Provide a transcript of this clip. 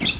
you